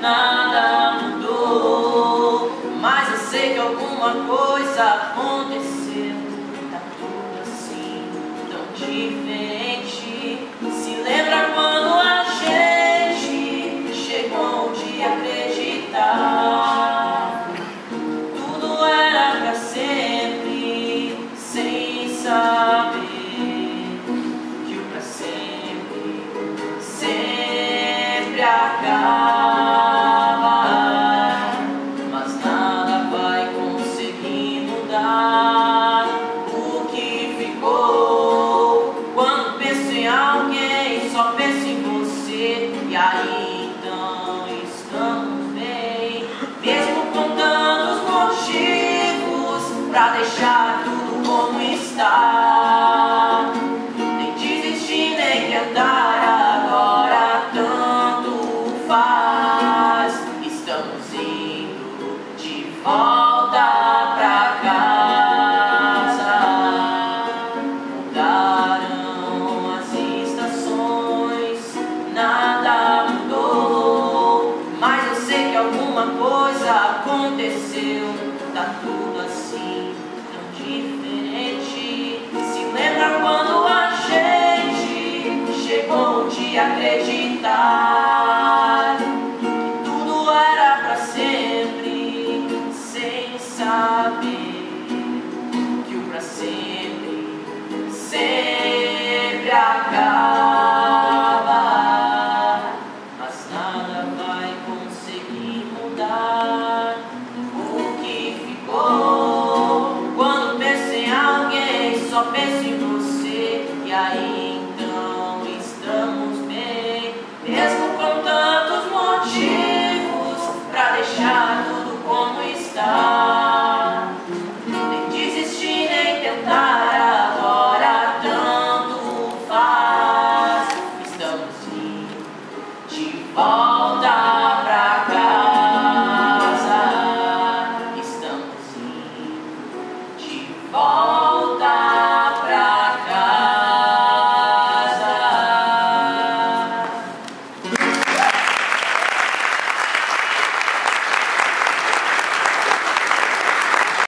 nada mudou. Mas eu sei que alguma coisa aconteceu. Tá tudo assim, tão diferente. Se lembra quando a gente chegou um dia? Penso em você. E aí então estamos bem, mesmo com tantos motivos pra deixar tudo como está. o que ficou. Quando penso em alguém, só penso em você. E aí então estamos bem, mesmo com tantos motivos pra deixar tudo como está. Nem desistir, nem tentar. Agora tanto faz. Estamos de volta.